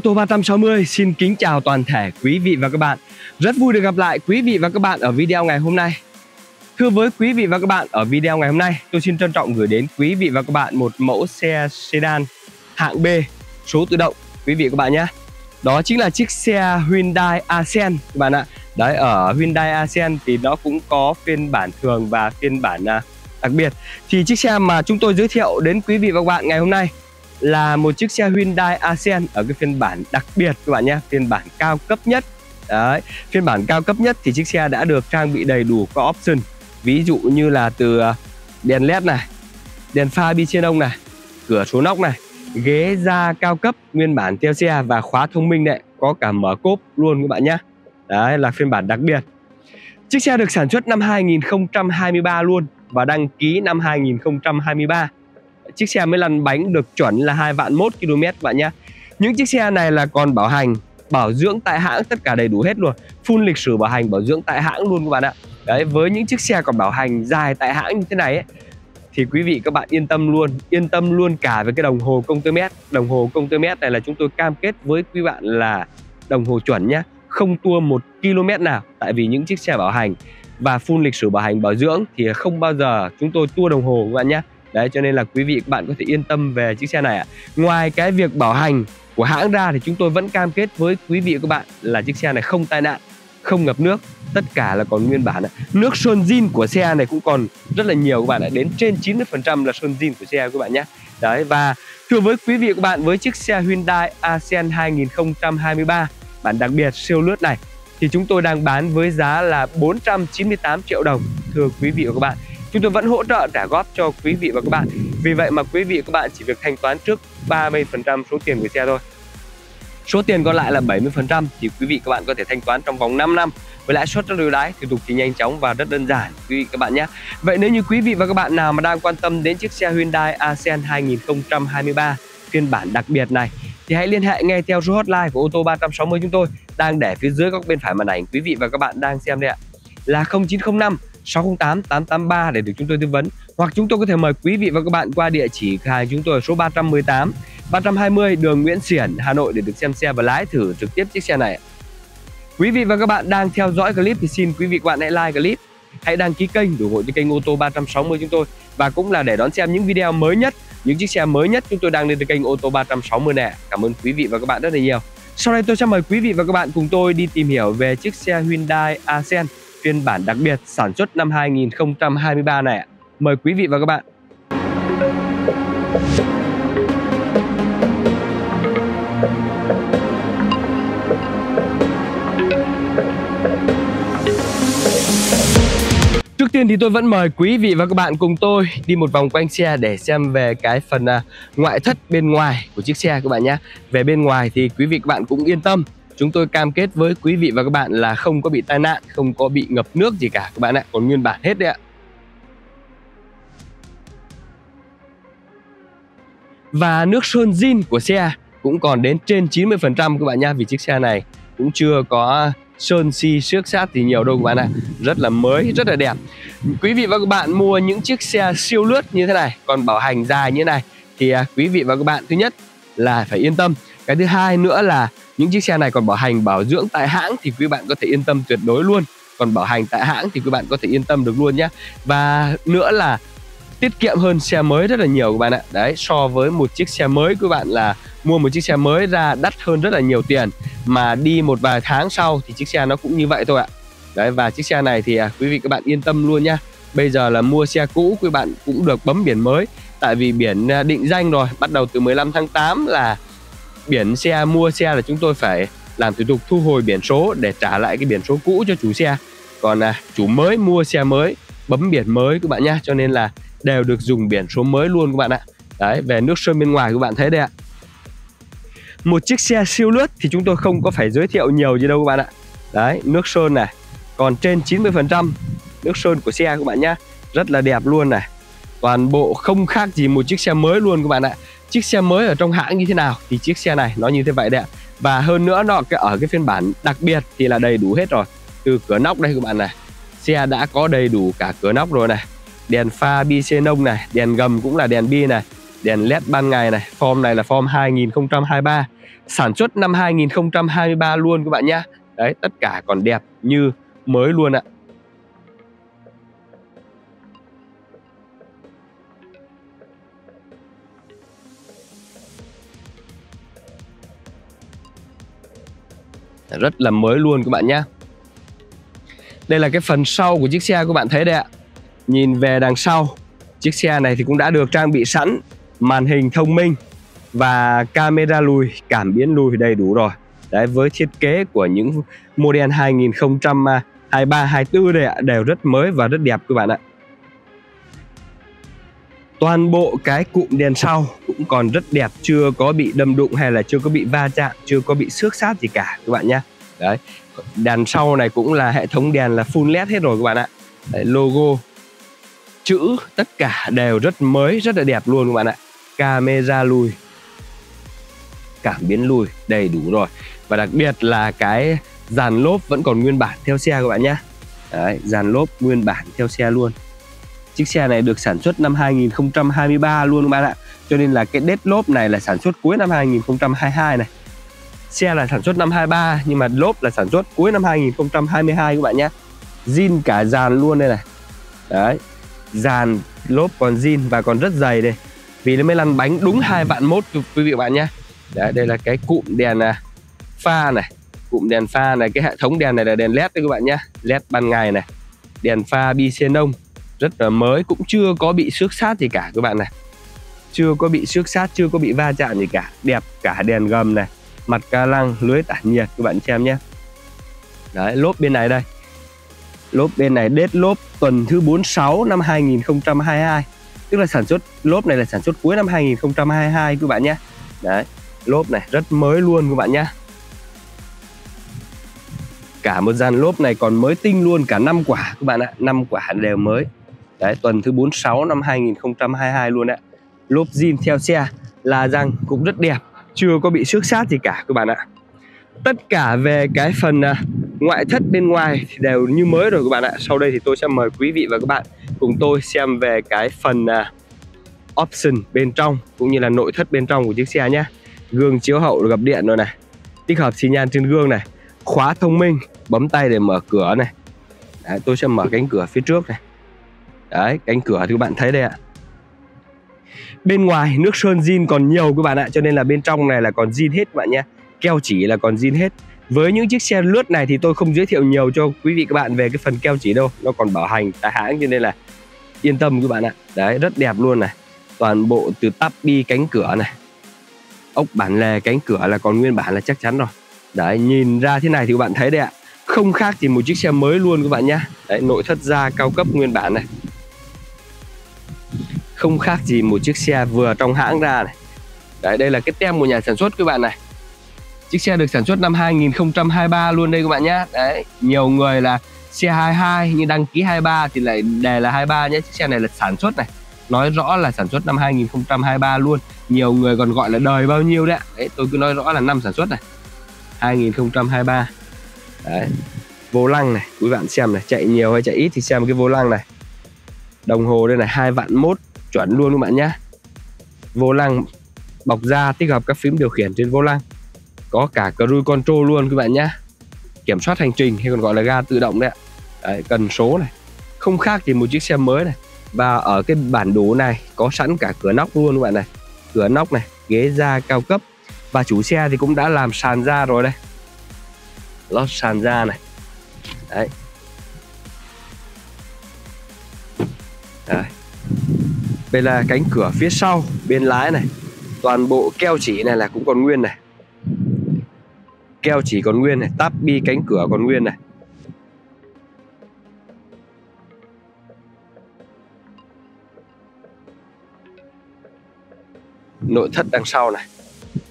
Ô tô 360 xin kính chào toàn thể quý vị và các bạn. Rất vui được gặp lại quý vị và các bạn ở video ngày hôm nay. Thưa với quý vị và các bạn, ở video ngày hôm nay tôi xin trân trọng gửi đến quý vị và các bạn một mẫu xe sedan hạng B số tự động quý vị và các bạn nhé. Đó chính là chiếc xe Hyundai Accent các bạn ạ. Đấy ở Hyundai Accent thì nó cũng có phiên bản thường và phiên bản à, đặc biệt. Thì chiếc xe mà chúng tôi giới thiệu đến quý vị và các bạn ngày hôm nay là một chiếc xe Hyundai Accent ở cái phiên bản đặc biệt các bạn nhé, phiên bản cao cấp nhất. Đấy, phiên bản cao cấp nhất thì chiếc xe đã được trang bị đầy đủ các option. Ví dụ như là từ ờ, đèn led này, đèn pha bi trên ông này, cửa số nóc này, ghế da cao cấp nguyên bản theo xe và khóa thông minh đấy, có cả mở cốp luôn các bạn nhé. Đấy là phiên bản đặc biệt. Chiếc xe được sản xuất năm 2023 luôn và đăng ký năm 2023 chiếc xe mới lăn bánh được chuẩn là 2 vạn 1 km bạn nhé. Những chiếc xe này là còn bảo hành bảo dưỡng tại hãng tất cả đầy đủ hết luôn. Full lịch sử bảo hành bảo dưỡng tại hãng luôn các bạn ạ. Đấy với những chiếc xe còn bảo hành dài tại hãng như thế này ấy, thì quý vị các bạn yên tâm luôn yên tâm luôn cả về cái đồng hồ công tơ mét. Đồng hồ công tơ mét này là chúng tôi cam kết với quý bạn là đồng hồ chuẩn nhé không tua một km nào. Tại vì những chiếc xe bảo hành và full lịch sử bảo hành bảo dưỡng thì không bao giờ chúng tôi tua đồng hồ các bạn nhé đấy cho nên là quý vị các bạn có thể yên tâm về chiếc xe này ạ. Ngoài cái việc bảo hành của hãng ra thì chúng tôi vẫn cam kết với quý vị các bạn là chiếc xe này không tai nạn không ngập nước tất cả là còn nguyên bản ạ, nước sơn zin của xe này cũng còn rất là nhiều các bạn ạ. Đến trên 90% là sơn zin của xe các bạn nhé. Đấy và thưa với quý vị các bạn với chiếc xe Hyundai Accent 2023 bản đặc biệt siêu lướt này thì chúng tôi đang bán với giá là 498 triệu đồng thưa quý vị và các bạn chúng tôi vẫn hỗ trợ trả góp cho quý vị và các bạn. Vì vậy mà quý vị và các bạn chỉ việc thanh toán trước 30% số tiền của xe thôi. Số tiền còn lại là 70% thì quý vị các bạn có thể thanh toán trong vòng 5 năm. Với lãi suất rất ưu đãi, thủ tục thì nhanh chóng và rất đơn giản, quý vị các bạn nhé. Vậy nếu như quý vị và các bạn nào mà đang quan tâm đến chiếc xe Hyundai Accent 2023 phiên bản đặc biệt này, thì hãy liên hệ ngay theo số hotline của ô tô 360 chúng tôi đang để phía dưới góc bên phải màn ảnh quý vị và các bạn đang xem đây ạ. Là 0905 608 883 để được chúng tôi tư vấn hoặc chúng tôi có thể mời quý vị và các bạn qua địa chỉ cửa hàng chúng tôi số 318 320 đường Nguyễn Xiển Hà Nội để được xem xe và lái thử trực tiếp chiếc xe này. Quý vị và các bạn đang theo dõi clip thì xin quý vị và các bạn hãy like clip, hãy đăng ký kênh ủng hộ cho kênh ô tô 360 chúng tôi và cũng là để đón xem những video mới nhất, những chiếc xe mới nhất chúng tôi đang lên từ kênh ô tô 360 nè. Cảm ơn quý vị và các bạn rất là nhiều. Sau đây tôi sẽ mời quý vị và các bạn cùng tôi đi tìm hiểu về chiếc xe Hyundai Accent phiên bản đặc biệt sản xuất năm 2023 này ạ. Mời quý vị và các bạn. Trước tiên thì tôi vẫn mời quý vị và các bạn cùng tôi đi một vòng quanh xe để xem về cái phần à, ngoại thất bên ngoài của chiếc xe các bạn nhé. Về bên ngoài thì quý vị các bạn cũng yên tâm Chúng tôi cam kết với quý vị và các bạn là không có bị tai nạn, không có bị ngập nước gì cả các bạn ạ, còn nguyên bản hết đấy ạ. Và nước sơn zin của xe cũng còn đến trên 90% các bạn nha Vì chiếc xe này cũng chưa có sơn si xước sát thì nhiều đâu các bạn ạ. Rất là mới, rất là đẹp. Quý vị và các bạn mua những chiếc xe siêu lướt như thế này Còn bảo hành dài như thế này Thì à, quý vị và các bạn thứ nhất là phải yên tâm cái thứ hai nữa là những chiếc xe này còn bảo hành bảo dưỡng tại hãng thì quý bạn có thể yên tâm tuyệt đối luôn. Còn bảo hành tại hãng thì quý bạn có thể yên tâm được luôn nhé. Và nữa là tiết kiệm hơn xe mới rất là nhiều các bạn ạ. Đấy so với một chiếc xe mới các bạn là mua một chiếc xe mới ra đắt hơn rất là nhiều tiền. Mà đi một vài tháng sau thì chiếc xe nó cũng như vậy thôi ạ. Đấy và chiếc xe này thì à, quý vị các bạn yên tâm luôn nhá. Bây giờ là mua xe cũ quý bạn cũng được bấm biển mới. Tại vì biển à, định danh rồi bắt đầu từ 15 tháng 8 là biển xe mua xe là chúng tôi phải làm thủ tục thu hồi biển số để trả lại cái biển số cũ cho chủ xe. Còn à, chủ mới mua xe mới bấm biển mới các bạn nhá cho nên là đều được dùng biển số mới luôn các bạn ạ. Đấy về nước sơn bên ngoài các bạn thấy đây ạ. Một chiếc xe siêu lướt thì chúng tôi không có phải giới thiệu nhiều gì đâu các bạn ạ. Đấy nước sơn này còn trên 90 phần trăm nước sơn của xe các bạn nhá rất là đẹp luôn này. Toàn bộ không khác gì một chiếc xe mới luôn các bạn ạ chiếc xe mới ở trong hãng như thế nào? Thì chiếc xe này nó như thế vậy đấy ạ. Và hơn nữa nó ở cái phiên bản đặc biệt thì là đầy đủ hết rồi. Từ cửa nóc đây các bạn này, xe đã có đầy đủ cả cửa nóc rồi này. Đèn pha bi xenon này, đèn gầm cũng là đèn bi này, đèn led ban ngày này. Form này là form 2023 sản xuất năm 2023 luôn các bạn nhá. Đấy, tất cả còn đẹp như mới luôn ạ. Rất là mới luôn các bạn nhé đây là cái phần sau của chiếc xe các bạn thấy đây ạ. Nhìn về đằng sau, chiếc xe này thì cũng đã được trang bị sẵn, màn hình thông minh và camera lùi, cảm biến lùi đầy đủ rồi. Đấy, với thiết kế của những model 2023 24 đây ạ, đều rất mới và rất đẹp các bạn ạ toàn bộ cái cụm đèn sau cũng còn rất đẹp chưa có bị đâm đụng hay là chưa có bị va chạm chưa có bị xước sát gì cả các bạn nhé đấy đèn sau này cũng là hệ thống đèn là full led hết rồi các bạn ạ. Đấy, logo chữ tất cả đều rất mới rất là đẹp luôn các bạn ạ. Camera lùi cảm biến lùi đầy đủ rồi. Và đặc biệt là cái dàn lốp vẫn còn nguyên bản theo xe các bạn nhé Đấy, dàn lốp nguyên bản theo xe luôn. Chiếc xe này được sản xuất năm 2023 luôn các bạn ạ. Cho nên là cái đết lốp này là sản xuất cuối năm 2022 này. Xe là sản xuất năm 23 nhưng mà lốp là sản xuất cuối năm 2022 các bạn nhé. Zin cả dàn luôn đây này. Đấy Dàn lốp còn zin và còn rất dày đây. Vì nó mới lăn bánh đúng hai vạn mốt quý vị bạn nhé. Đấy, đây là cái cụm đèn à, pha này. Cụm đèn pha này, cái hệ thống đèn này là đèn led đấy các bạn nhé. Led ban ngày này. Đèn pha bi xenon rất là mới, cũng chưa có bị xước sát gì cả các bạn này. Chưa có bị xước sát, chưa có bị va chạm gì cả. Đẹp cả đèn gầm này, mặt ca lăng, lưới tản nhiệt các bạn xem nhé. Đấy, lốp bên này đây. Lốp bên này đết lốp tuần thứ 46 năm 2022 tức là sản xuất, lốp này là sản xuất cuối năm 2022 các bạn nhé. Đấy, lốp này rất mới luôn các bạn nhé. Cả một dàn lốp này còn mới tinh luôn cả năm quả các bạn ạ. Năm quả đều mới. Đấy, tuần thứ 46 năm 2022 luôn ạ. Lốp zin theo xe là răng cũng rất đẹp, chưa có bị xước sát gì cả các bạn ạ. Tất cả về cái phần à, ngoại thất bên ngoài thì đều như mới rồi các bạn ạ. Sau đây thì tôi sẽ mời quý vị và các bạn cùng tôi xem về cái phần à, option bên trong cũng như là nội thất bên trong của chiếc xe nhé. Gương chiếu hậu được gập điện rồi này. Tích hợp xi nhan trên gương này. Khóa thông minh, bấm tay để mở cửa này. Đấy, tôi sẽ mở cánh cửa phía trước này Đấy, cánh cửa thì các bạn thấy đây ạ. Bên ngoài nước sơn zin còn nhiều các bạn ạ, cho nên là bên trong này là còn zin hết các bạn nhé. Keo chỉ là còn zin hết. Với những chiếc xe lướt này thì tôi không giới thiệu nhiều cho quý vị các bạn về cái phần keo chỉ đâu, nó còn bảo hành tại hãng cho nên là yên tâm các bạn ạ. Đấy, rất đẹp luôn này. Toàn bộ từ tắp bi cánh cửa này. Ốc bản lề cánh cửa là còn nguyên bản là chắc chắn rồi. Đấy, nhìn ra thế này thì các bạn thấy đây ạ. Không khác gì một chiếc xe mới luôn các bạn nhé. Đấy, nội thất da cao cấp nguyên bản này không khác gì một chiếc xe vừa trong hãng ra này. Đấy, đây là cái tem của nhà sản xuất các bạn này. Chiếc xe được sản xuất năm 2023 luôn đây các bạn nhé. Đấy, nhiều người là xe 22 nhưng đăng ký 23 thì lại đề là 23 nhé. Chiếc xe này là sản xuất này. Nói rõ là sản xuất năm 2023 luôn. Nhiều người còn gọi là đời bao nhiêu đấy Đấy, tôi cứ nói rõ là năm sản xuất này. 2023 Đấy, vô lăng này. Quý bạn xem này, chạy nhiều hay chạy ít thì xem cái vô lăng này. Đồng hồ đây này, 2 vạn mốt chuẩn luôn các bạn nhé vô lăng bọc da tích hợp các phím điều khiển trên vô lăng. Có cả cruise control luôn các bạn nhé kiểm soát hành trình hay còn gọi là ga tự động đấy ạ. Đấy, cần số này. Không khác gì một chiếc xe mới này. Và ở cái bản đồ này có sẵn cả cửa nóc luôn các bạn này. Cửa nóc này ghế da cao cấp. Và chủ xe thì cũng đã làm sàn da rồi đây. Lót sàn da này. Đấy. Đây là cánh cửa phía sau, bên lái này. Toàn bộ keo chỉ này là cũng còn nguyên này. Keo chỉ còn nguyên này tắp bi cánh cửa còn nguyên này. Nội thất đằng sau này.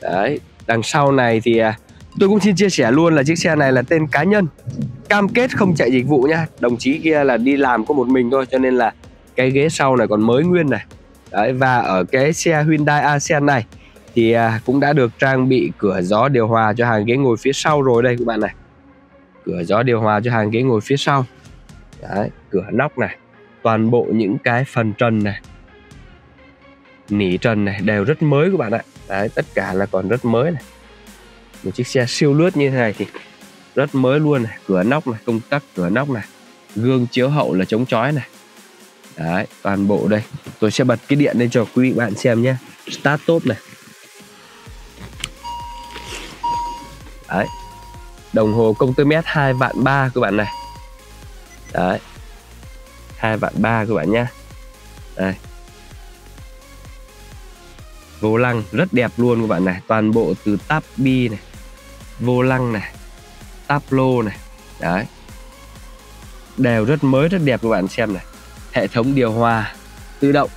Đấy, đằng sau này thì à, tôi cũng xin chia sẻ luôn là chiếc xe này là tên cá nhân. Cam kết không chạy dịch vụ nha đồng chí kia là đi làm có một mình thôi, cho nên là cái ghế sau này còn mới nguyên này. Đấy, và ở cái xe Hyundai Accent này thì à, cũng đã được trang bị cửa gió điều hòa cho hàng ghế ngồi phía sau rồi đây các bạn này. Cửa gió điều hòa cho hàng ghế ngồi phía sau. Đấy, cửa nóc này toàn bộ những cái phần trần này nỉ trần này đều rất mới các bạn ạ. Đấy tất cả là còn rất mới này. Một chiếc xe siêu lướt như thế này thì rất mới luôn này. Cửa nóc này công tắc cửa nóc này gương chiếu hậu là chống chói này đấy, toàn bộ đây. Tôi sẽ bật cái điện lên cho quý vị bạn xem nhé. Start top này. Đấy. Đồng hồ công tơ mét 2 vạn 3 các bạn này. Đấy. 2 vạn 3 các bạn nhé. Đây. Vô lăng, rất đẹp luôn các bạn này. Toàn bộ từ táp bi này, vô lăng này, táp lô này. Đấy. Đều rất mới, rất đẹp các bạn xem này hệ thống điều hòa tự động.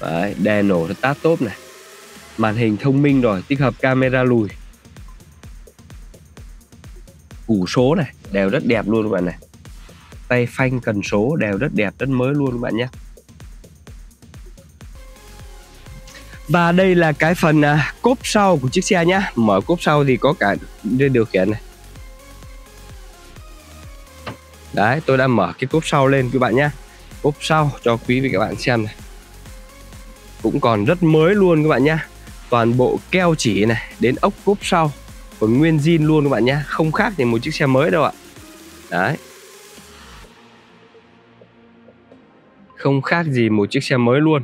Đấy, đèn nổ tát tốt này. Màn hình thông minh rồi tích hợp camera lùi. Củ số này đều rất đẹp luôn các bạn này. Tay phanh cần số đều rất đẹp rất mới luôn các bạn nhé. Và đây là cái phần à, cốp sau của chiếc xe nhá Mở cốp sau thì có cả điều khiển này. Đấy, tôi đã mở cái cốp sau lên, các bạn nhé. Cốp sau cho quý vị các bạn xem này. Cũng còn rất mới luôn các bạn nhé. Toàn bộ keo chỉ này, đến ốc cốp sau. Còn nguyên zin luôn các bạn nhé, Không khác thì một chiếc xe mới đâu ạ. Đấy. Không khác gì một chiếc xe mới luôn.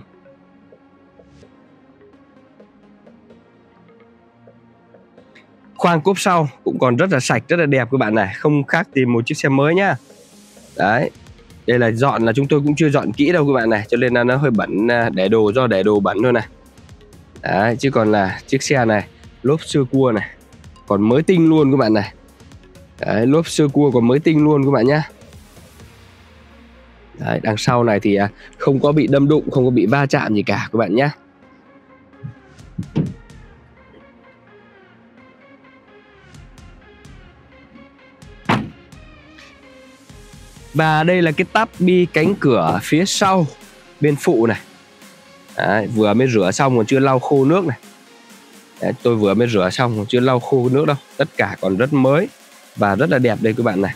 Khoang cốp sau cũng còn rất là sạch, rất là đẹp các bạn này. Không khác tìm một chiếc xe mới nhá đấy. Đây là dọn là chúng tôi cũng chưa dọn kỹ đâu các bạn này, cho nên là nó hơi bẩn à, để đồ do để đồ bẩn thôi này. Đấy, chứ còn là chiếc xe này, lốp sơ cua này, còn mới tinh luôn các bạn này. Đấy, lốp sơ cua còn mới tinh luôn các bạn nhá. Đấy, đằng sau này thì à, không có bị đâm đụng, không có bị va chạm gì cả các bạn nhé Và đây là cái tắp bi cánh cửa phía sau bên phụ này. Đấy, vừa mới rửa xong còn chưa lau khô nước này. Đấy, tôi vừa mới rửa xong còn chưa lau khô nước đâu. Tất cả còn rất mới và rất là đẹp đây các bạn này.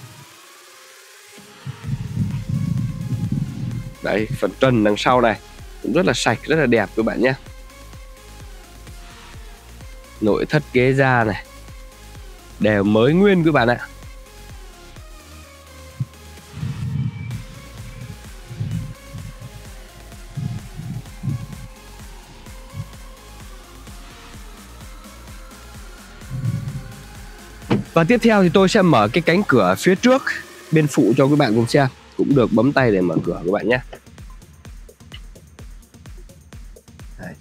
Đấy phần trần đằng sau này cũng rất là sạch rất là đẹp các bạn nhé. Nội thất ghế da này. Đều mới nguyên các bạn ạ. Và tiếp theo thì tôi sẽ mở cái cánh cửa phía trước bên phụ cho các bạn cùng xem. Cũng được bấm tay để mở cửa các bạn nhé. Đấy.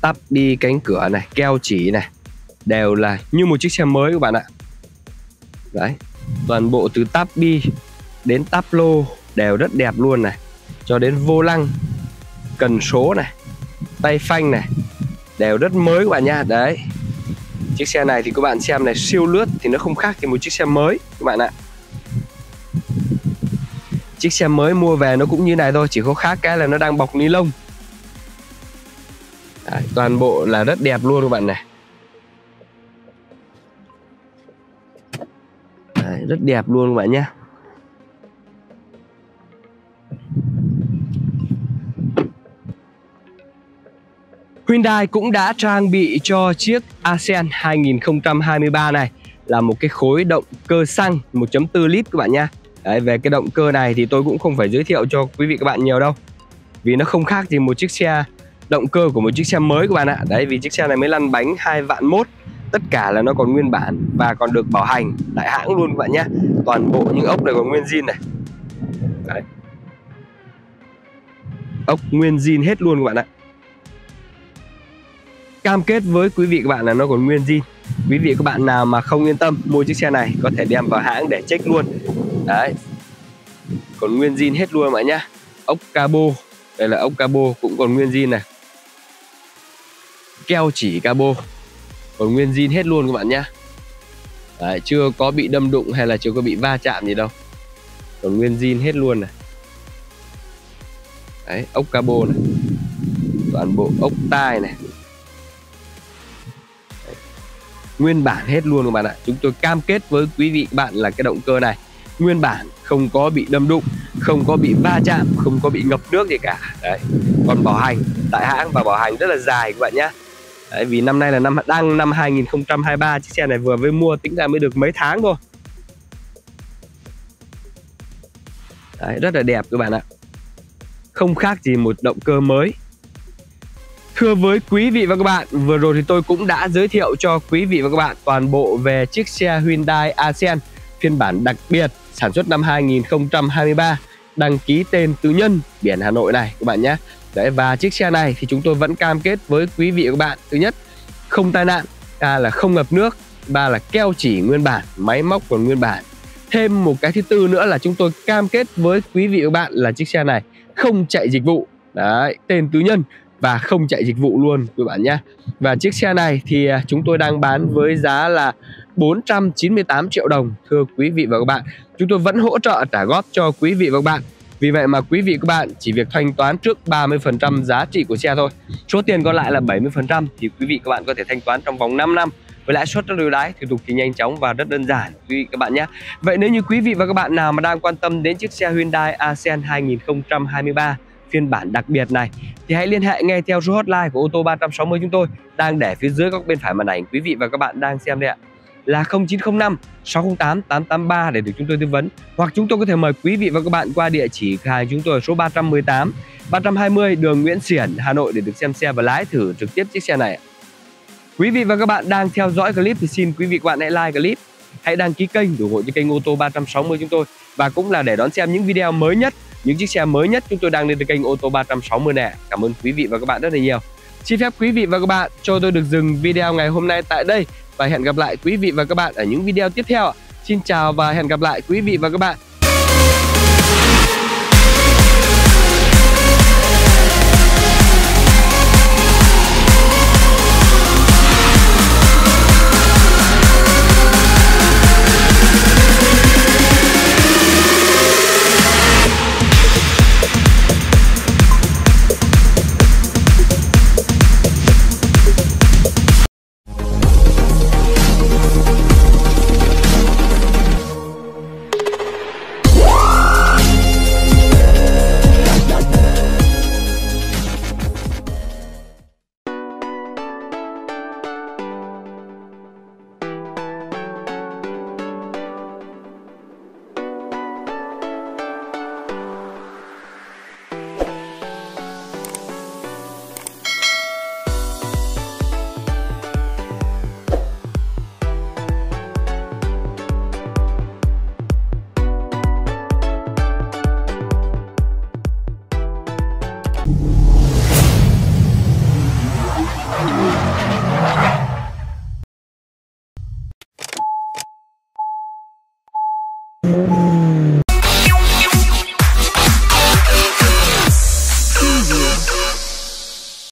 Tắp đi cánh cửa này, keo chỉ này. Đều là như một chiếc xe mới các bạn ạ. Đấy. Toàn bộ từ tắp bi đến tắp lô đều rất đẹp luôn này. Cho đến vô lăng Cần số này Tay phanh này Đều rất mới các bạn nha. Đấy chiếc xe này thì các bạn xem này siêu lướt thì nó không khác gì một chiếc xe mới các bạn ạ. Chiếc xe mới mua về nó cũng như này thôi chỉ có khác cái là nó đang bọc ni lông. Đấy, toàn bộ là rất đẹp luôn các bạn này. Đấy, rất đẹp luôn các bạn nhé. Hyundai cũng đã trang bị cho chiếc ASEAN 2023 này là một cái khối động cơ xăng 1.4 lít các bạn nha. Đấy, về cái động cơ này thì tôi cũng không phải giới thiệu cho quý vị các bạn nhiều đâu. Vì nó không khác gì một chiếc xe động cơ của một chiếc xe mới các bạn ạ. Đấy vì chiếc xe này mới lăn bánh 2 vạn mốt tất cả là nó còn nguyên bản và còn được bảo hành đại hãng luôn các bạn nhé toàn bộ những ốc này còn nguyên zin này Đấy. ốc nguyên zin hết luôn các bạn ạ cam kết với quý vị các bạn là nó còn nguyên zin quý vị các bạn nào mà không yên tâm mua chiếc xe này có thể đem vào hãng để check luôn. Đấy. Còn nguyên zin hết luôn mọi nhá. Ốc cabo. Đây là ốc cabo cũng còn nguyên zin này. Keo chỉ cabo. Còn nguyên zin hết luôn các bạn nhá. Đấy, chưa có bị đâm đụng hay là chưa có bị va chạm gì đâu. Còn nguyên zin hết luôn này. Đấy ốc cabo này. Toàn bộ ốc tai này. Nguyên bản hết luôn các bạn ạ. Chúng tôi cam kết với quý vị bạn là cái động cơ này. Nguyên bản không có bị đâm đụng không có bị va chạm không có bị ngập nước gì cả. Đấy. Còn bảo hành tại hãng và bảo hành rất là dài các bạn nhé Đấy, vì năm nay là năm đang năm 2023 chiếc xe này vừa mới mua tính ra mới được mấy tháng thôi. Đấy, rất là đẹp các bạn ạ. Không khác gì một động cơ mới. Thưa với quý vị và các bạn, vừa rồi thì tôi cũng đã giới thiệu cho quý vị và các bạn toàn bộ về chiếc xe Hyundai Accent phiên bản đặc biệt sản xuất năm 2023 đăng ký tên tư nhân biển Hà Nội này các bạn nhé. Đấy và chiếc xe này thì chúng tôi vẫn cam kết với quý vị và các bạn thứ nhất không tai nạn, à là không ngập nước, ba là keo chỉ nguyên bản, máy móc còn nguyên bản. Thêm một cái thứ tư nữa là chúng tôi cam kết với quý vị và các bạn là chiếc xe này không chạy dịch vụ. Đấy, tên tư nhân và không chạy dịch vụ luôn các bạn nhé. Và chiếc xe này thì à, chúng tôi đang bán với giá là 498 triệu đồng thưa quý vị và các bạn. Chúng tôi vẫn hỗ trợ trả góp cho quý vị và các bạn. Vì vậy mà quý vị các bạn chỉ việc thanh toán trước 30% giá trị của xe thôi. Số tiền còn lại là 70% thì quý vị các bạn có thể thanh toán trong vòng 5 năm với lãi suất rất ưu đãi, thủ tục thì nhanh chóng và rất đơn giản quý vị các bạn nhé. Vậy nếu như quý vị và các bạn nào mà đang quan tâm đến chiếc xe Hyundai Accent 2023 phiên bản đặc biệt này. Thì hãy liên hệ ngay theo số hotline của ô tô 360 chúng tôi đang để phía dưới góc bên phải màn ảnh quý vị và các bạn đang xem đây ạ. Là 0905 608 883 để được chúng tôi tư vấn. Hoặc chúng tôi có thể mời quý vị và các bạn qua địa chỉ hàng chúng tôi số 318 320 đường Nguyễn Xiển, Hà Nội để được xem xe và lái thử trực tiếp chiếc xe này Quý vị và các bạn đang theo dõi clip thì xin quý vị và các bạn hãy like clip, hãy đăng ký kênh ủng hộ cho kênh ô tô 360 chúng tôi. Và cũng là để đón xem những video mới nhất những chiếc xe mới nhất chúng tôi đang lên từ kênh ô tô 360 nè. Cảm ơn quý vị và các bạn rất là nhiều. Xin phép quý vị và các bạn cho tôi được dừng video ngày hôm nay tại đây và hẹn gặp lại quý vị và các bạn ở những video tiếp theo. Xin chào và hẹn gặp lại quý vị và các bạn.